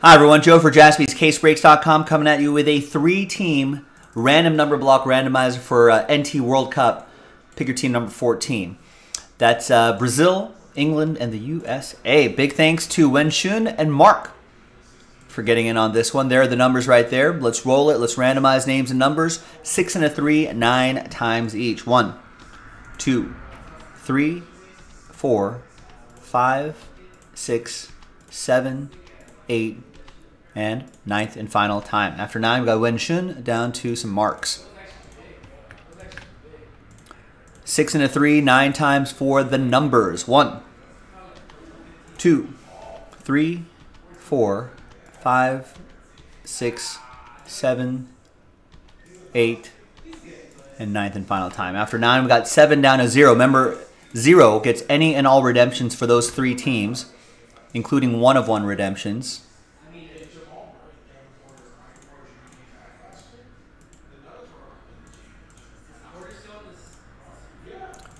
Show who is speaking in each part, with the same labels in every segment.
Speaker 1: Hi, everyone. Joe for jaspyscasebreaks.com coming at you with a three team random number block randomizer for uh, NT World Cup. Pick your team number 14. That's uh, Brazil, England, and the USA. Big thanks to Wen Shun and Mark for getting in on this one. There are the numbers right there. Let's roll it. Let's randomize names and numbers. Six and a three, nine times each. One, two, three, four, five, six, seven, eight, and ninth and final time. After nine, we got Wen Shun down to some marks. Six and a three, nine times for the numbers. One, two, three, four, five, six, seven, eight, and ninth and final time. After nine, we got seven down to zero. Remember, zero gets any and all redemptions for those three teams, including one of one redemptions.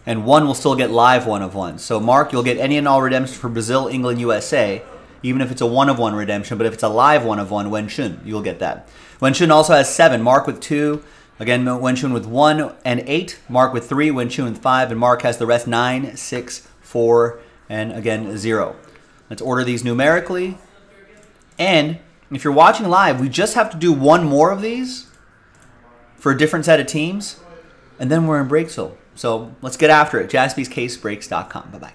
Speaker 1: And one will still get live one of one. So Mark, you'll get any and all redemptions for Brazil, England, USA, even if it's a one of one redemption. But if it's a live one of one, Wen Shun, you'll get that. Wen Shun also has seven. Mark with two. Again, Wen Shun with one and eight. Mark with three. Wen Shun with five. And Mark has the rest nine, six, four, and again zero. Let's order these numerically. And if you're watching live, we just have to do one more of these for a different set of teams, and then we're in Breaksville. So let's get after it. JaspysCaseBreaks.com. Bye bye.